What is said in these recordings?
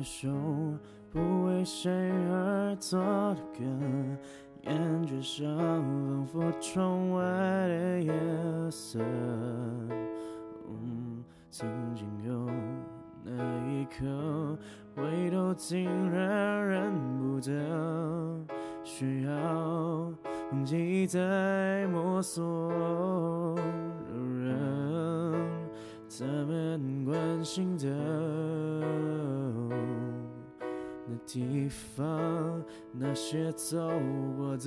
这首不为谁而作的歌，厌倦上仿佛窗外的夜色。曾经有那一刻，回头竟然认不得，需要记忆在摸索的。人他们关心的地方，那些走过的，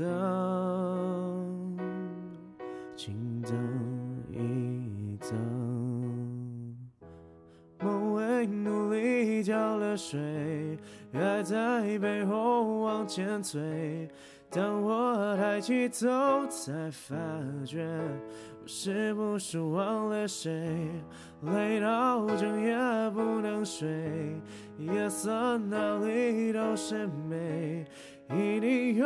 请等一等。梦为努力浇了水，爱在背后往前推。当我抬起头，才发觉我是不是忘了谁？累到整夜不水，夜色哪里都是美。一定有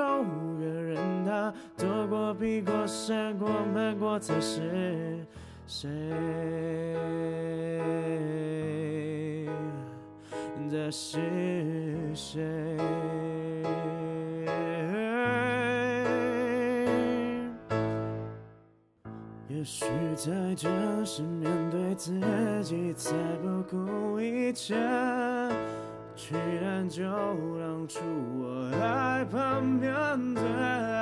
个人，他躲过、避过、闪过、瞒过，才是谁？才是谁？也许在真实面对自己，才不顾一切，居然就当初我害怕面对。